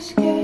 scared.